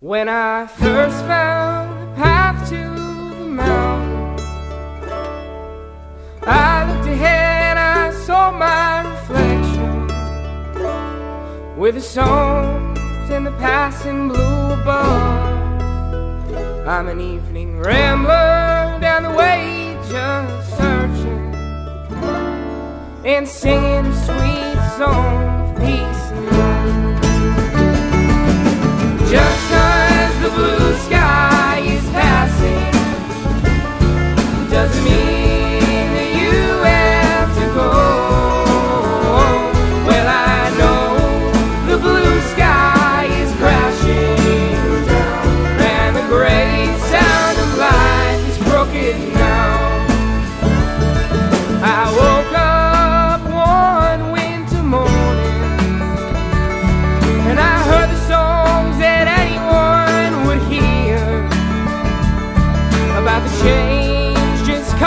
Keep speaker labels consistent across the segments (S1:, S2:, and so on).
S1: When I first found the path to the mountain I looked ahead and I saw my reflection With the songs and the passing blue above. I'm an evening rambler down the way just searching And singing sweet songs.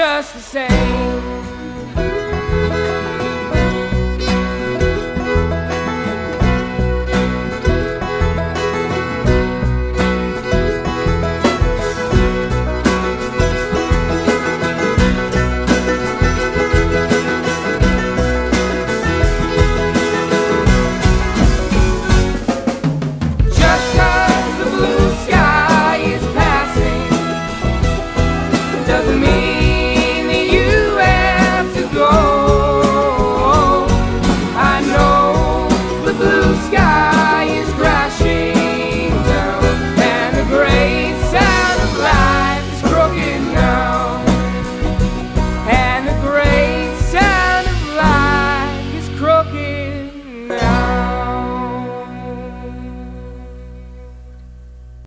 S1: just the same.